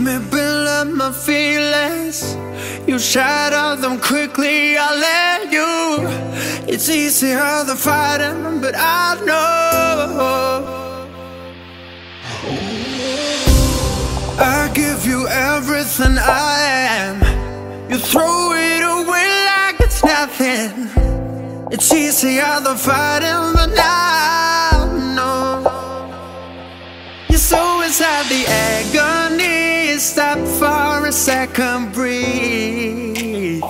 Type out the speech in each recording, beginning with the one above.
me build up my feelings. You shatter them quickly, I let you. It's easier than fighting, but I know. I give you everything I am. You throw it away like it's nothing. It's easier than fighting, but I know. You're so inside the agony. Stop for a second, breathe.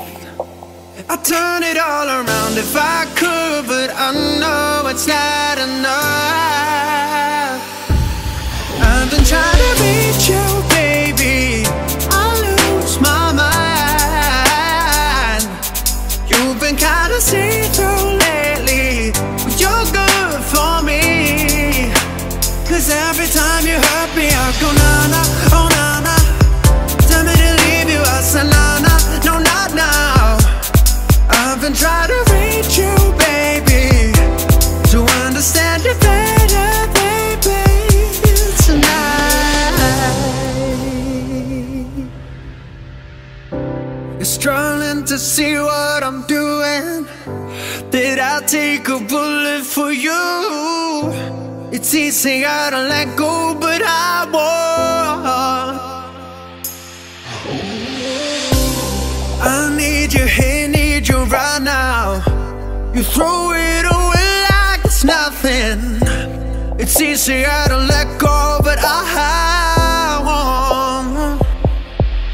I turn it all around if I could, but I know it's not enough. I've been trying to reach you, baby. I lose my mind. You've been kinda see through lately, but you're good for me. Cause every time you hurt me, I go I've to reach you, baby, to understand you better, baby, tonight. Struggling to see what I'm doing. Did I take a bullet for you? It's easy, I don't let go, but I won't. I need you here, need you right now. You throw it away like it's nothing. It's easier to let go, but I won't.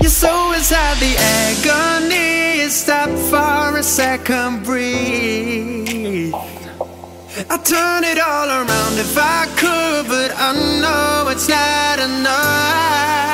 You're so inside the agony. Stop for a second, breathe. I turn it all around if I could, but I know it's not enough.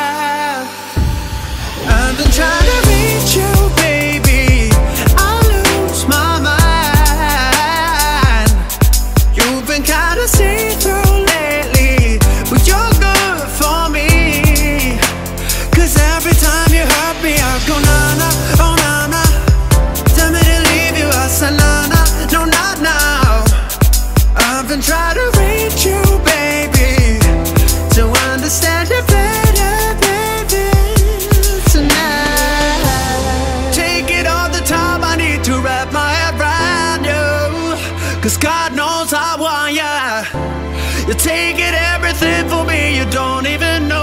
It everything for me, you don't even know.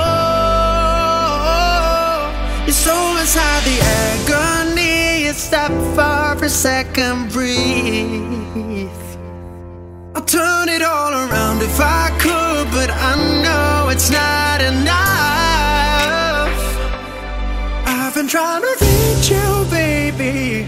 You're so inside the agony, you stop for a second, breathe. I'll turn it all around if I could, but I know it's not enough. I've been trying to reach you, baby.